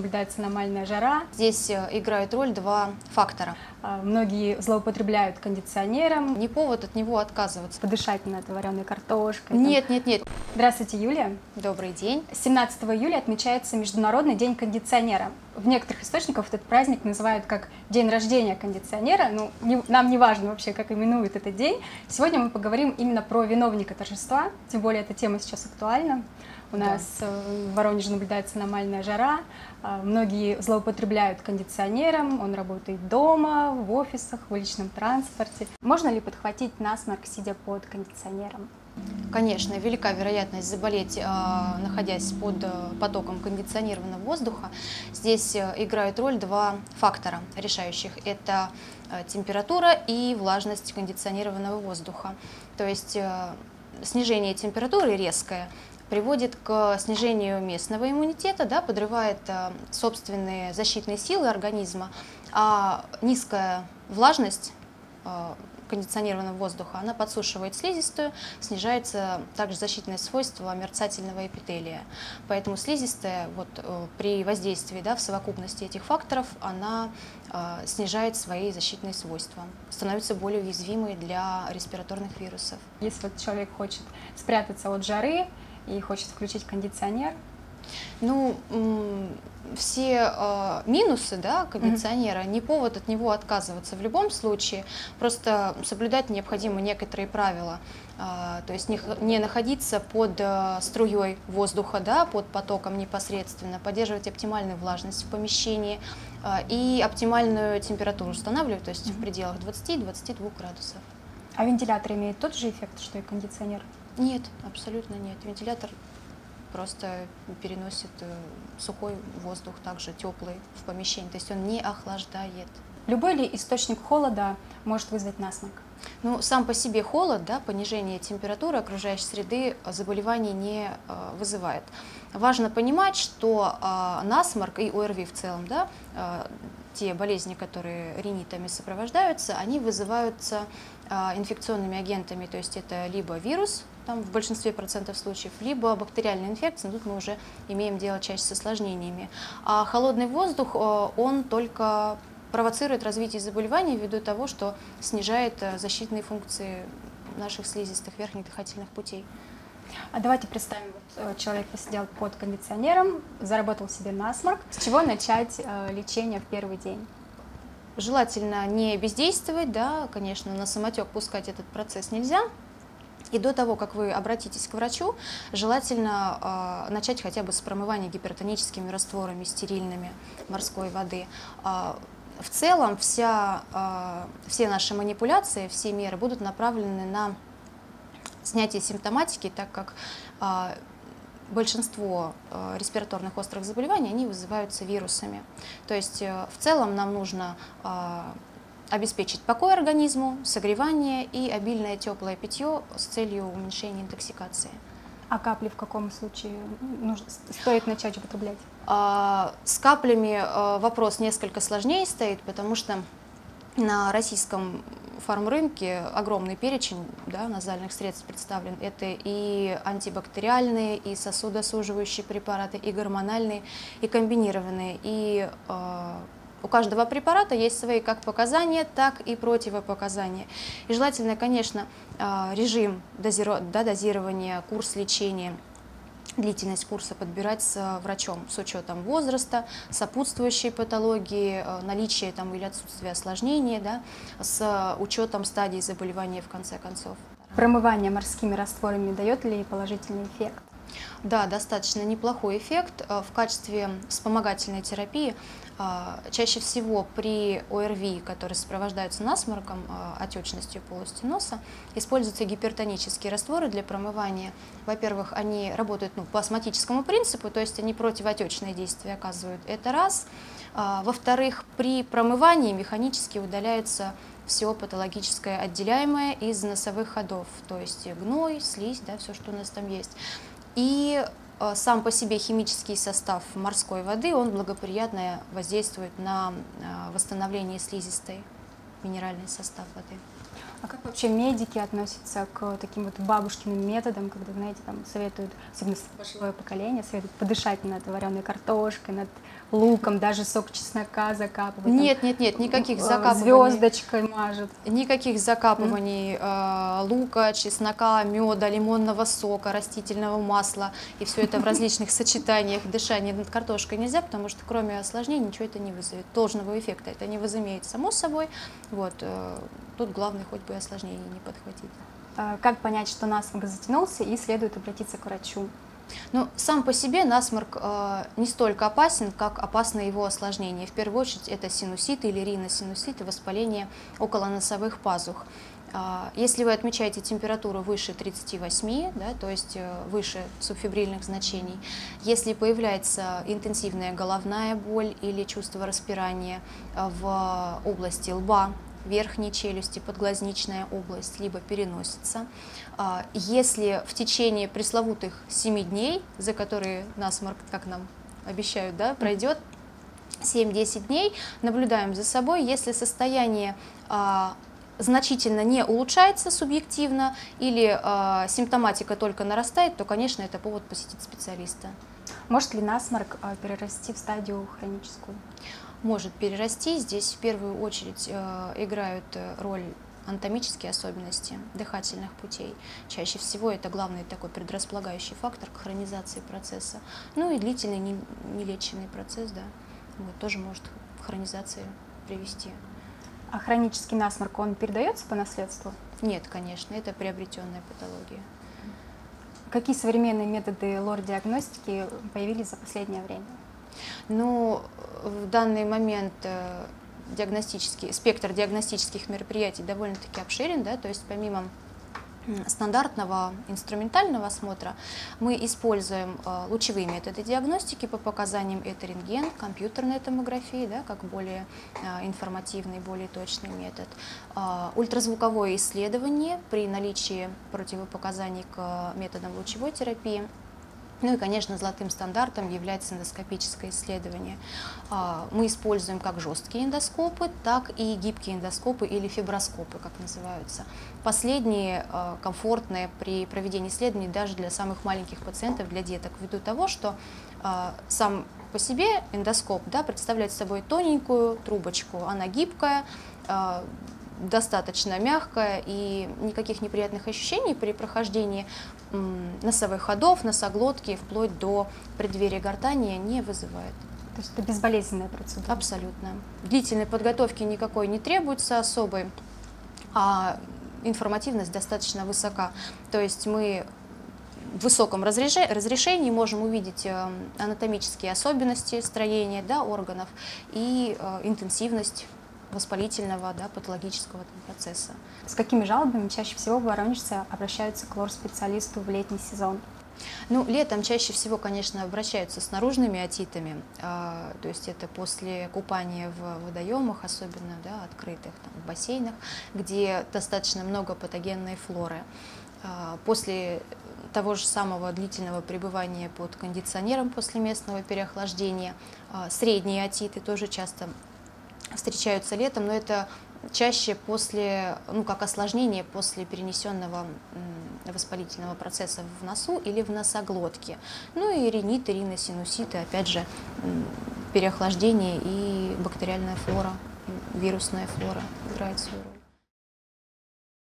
Наблюдается аномальная жара. Здесь э, играют роль два фактора. А, Многие злоупотребляют кондиционером. Не повод от него отказываться. Подышать над вареной картошкой. там. Нет, нет, нет. Здравствуйте, Юлия. Добрый день. 17 июля отмечается Международный день кондиционера. В некоторых источниках этот праздник называют как день рождения кондиционера. Ну, не- нам не важно вообще, как именуют этот день. Сегодня мы поговорим именно про виновника торжества, тем более эта тема сейчас актуальна. У Да. нас э, в Воронеже наблюдается аномальная жара. А, Многие злоупотребляют кондиционером, он работает дома, в офисах, в личном транспорте. Можно ли подхватить насморк, сидя под кондиционером? Конечно, велика вероятность заболеть, э, находясь под э, потоком кондиционированного воздуха. Здесь э, играют роль два фактора решающих. Это э, температура и влажность кондиционированного воздуха. То есть э, снижение температуры резкое приводит к снижению местного иммунитета, да, подрывает э, собственные защитные силы организма, а низкая влажность э, кондиционированного воздуха, она подсушивает слизистую, снижается также защитное свойство мерцательного эпителия. Поэтому слизистая вот, э, при воздействии да, в совокупности этих факторов, она снижает свои защитные свойства, становится более уязвимой для респираторных вирусов. Если вот человек хочет спрятаться от жары и хочет включить кондиционер, Ну, все э, минусы да, кондиционера не повод от него отказываться в любом случае. Просто соблюдать необходимы некоторые правила. А, то есть не, не находиться под э, струей воздуха, да, под потоком непосредственно, поддерживать оптимальную влажность в помещении а, и оптимальную температуру устанавливать, то есть в пределах 20-22 градусов. а вентилятор имеет тот же эффект, что и кондиционер? Нет, абсолютно нет. Вентилятор просто переносит э, сухой воздух, также теплый в помещении, то есть он не охлаждает. Любой ли источник холода может вызвать насморк? Ну, сам по себе холод, да, понижение температуры окружающей среды э, заболеваний не э, вызывает. Важно понимать, что э, насморк и ОРВИ в целом, да, э, те болезни, которые ринитами сопровождаются, они вызываются э, инфекционными агентами, то есть это либо вирус, там в большинстве процентов случаев, либо бактериальная инфекция, но тут мы уже имеем дело чаще с осложнениями. А холодный воздух, э, он только провоцирует развитие заболеваний ввиду того, что снижает э, защитные функции наших слизистых верхних дыхательных путей. А давайте представим, вот, э, человек посидел под кондиционером, заработал себе насморк. С чего начать э, лечение в первый день? Желательно не бездействовать, да, конечно, на самотек пускать этот процесс нельзя. И до того, как вы обратитесь к врачу, желательно э, начать хотя бы с промывания гипертоническими растворами стерильными морской воды. А, в целом вся, э, все наши манипуляции, все меры будут направлены на снятие симптоматики, так как а, большинство э, респираторных острых заболеваний, они вызываются вирусами. То есть э, в целом нам нужно а, обеспечить покой организму, согревание и обильное теплое питье с целью уменьшения интоксикации. А капли в каком случае нужно, стоит начать употреблять? А, С каплями э, вопрос несколько сложнее стоит, потому что на российском фармрынке огромный перечень да, назальных средств представлен. Это и антибактериальные, и сосудосуживающие препараты, и гормональные, и комбинированные. И э, у каждого препарата есть свои как показания, так и противопоказания. И желательно, конечно, э, режим дозирования, курс лечения длительность курса подбирать с э, врачом с учетом возраста, сопутствующей патологии, э, наличия там, или отсутствия осложнений, да, с учетом стадии заболевания в конце концов. Промывание морскими растворами дает ли положительный эффект? Да, достаточно неплохой эффект. Э, В качестве вспомогательной терапии а, чаще всего при ОРВИ, которые сопровождаются насморком, а, отечностью полости носа, используются гипертонические растворы для промывания. Во-первых, они работают ну, по астматическому принципу, то есть они противоотечные действия оказывают. Это раз. А, Во-вторых, при промывании механически удаляется все патологическое отделяемое из носовых ходов, то есть гной, слизь, да, все, что у нас там есть. И э, сам по себе химический состав морской воды, он благоприятно воздействует на э, восстановление слизистой, минеральный состав воды. А как вообще медики относятся к таким вот бабушкиным методам, когда, знаете, там советуют, особенно пожилое поколение, советуют подышать над вареной картошкой, над луком, даже сок чеснока закапывать. Нет, нет, нет, никаких э, закапываний. Звездочкой мажет. Никаких закапываний э, лука, чеснока, меда, лимонного сока, растительного масла и все это в различных сочетаниях. Дышание над картошкой нельзя, потому что кроме осложнений ничего это не вызовет. Должного эффекта это не возымеет само собой. Вот, э, тут главное хоть бы осложнений не подхватить. А Как понять, что насморк затянулся и следует обратиться к врачу? Ну, сам по себе насморк э, не столько опасен, как опасно его осложнение. В первую очередь это синуситы или риносинуситы, воспаление околоносовых пазух. А, Если вы отмечаете температуру выше 38, да, то есть э, выше субфибрильных значений, если появляется интенсивная головная боль или чувство распирания э, в области лба, верхней челюсти, подглазничная область, либо переносица. А, Если в течение пресловутых 7 дней, за которые насморк, как нам обещают, да, пройдет, 7-10 дней, наблюдаем за собой, если состояние а, значительно не улучшается субъективно или а, симптоматика только нарастает, то, конечно, это повод посетить специалиста. Может ли насморк э, перерасти в стадию хроническую? Может перерасти. Здесь в первую очередь э, играют э, роль анатомические особенности дыхательных путей. Чаще всего это главный такой предрасполагающий фактор к хронизации процесса. Ну и длительный не- нелеченный процесс, да, вот, тоже может к хронизации привести. А хронический насморк, он передается по наследству? Нет, конечно, это приобретенная патология. Какие современные методы лор-диагностики появились за последнее время? Но в данный момент э, диагностический, спектр диагностических мероприятий довольно-таки обширен, да, то есть помимо стандартного инструментального осмотра мы используем э, лучевые методы диагностики по показаниям. Это рентген, компьютерная томография, да, как более э, информативный, более точный метод, ультразвуковое исследование при наличии противопоказаний к методам лучевой терапии, ну и, конечно, золотым стандартом является эндоскопическое исследование. А, Мы используем как жесткие эндоскопы, так и гибкие эндоскопы или фиброскопы, как называются. Последние а, комфортные при проведении исследований даже для самых маленьких пациентов, для деток, ввиду того, что а, сам по себе эндоскоп да, представляет собой тоненькую трубочку, она гибкая, достаточно мягкая и никаких неприятных ощущений при прохождении носовых ходов, носоглотки, вплоть до преддверия гортани не вызывает. То есть это безболезненная процедура? Абсолютно. Длительной подготовки никакой не требуется особой, а информативность достаточно высока. То есть мы в высоком разреше- разрешении можем увидеть э, анатомические особенности строения да, органов и э, интенсивность воспалительного, да, патологического там процесса. С какими жалобами чаще всего воронежцы обращаются к лор-специалисту в летний сезон? Ну, летом чаще всего, конечно, обращаются с наружными отитами, а, то есть это после купания в водоемах, особенно да, открытых, там, в бассейнах, где достаточно много патогенной флоры. А, После того же самого длительного пребывания под кондиционером после местного переохлаждения, а, средние отиты тоже часто встречаются летом, но это чаще после, ну, как осложнение после перенесенного воспалительного процесса в носу или в носоглотке. Ну и риниты, риносинуситы, опять же, переохлаждение и бактериальная флора, вирусная флора играет свою роль.